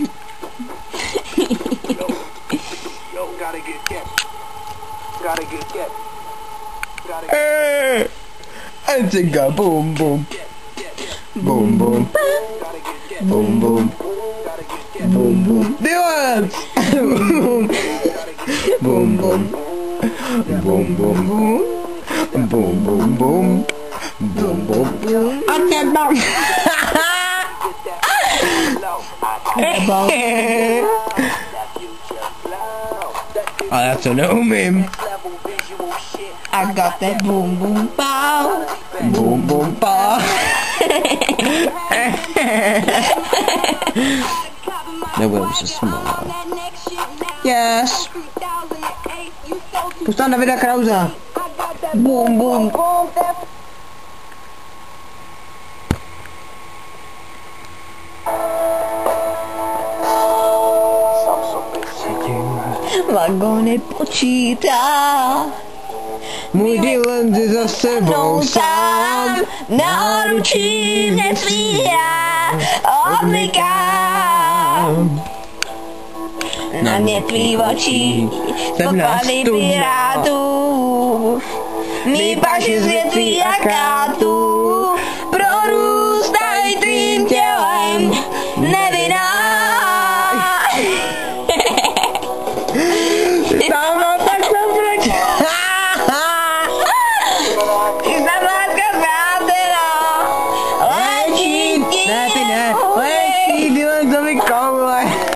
Yo, gotta get get. Gotta get get. Gotta get Hey, I think a boom boom. Boom boom. Boom boom. Boom boom. Dance! Boom boom. Boom boom. Boom boom boom. Boom boom boom. Boom boom boom. New meme. level visual shit. I got that boom boom bow. Boom boom ba. The webs are small. Yes. Pusta na vida Krausa. Boom boom. vagony počítá. Můj dílem jde za sebou sám, náručí mě nesvírá, odmykám. Na mě tvý očí, stopady pirátů, mý paši z větví a jakátů, Tam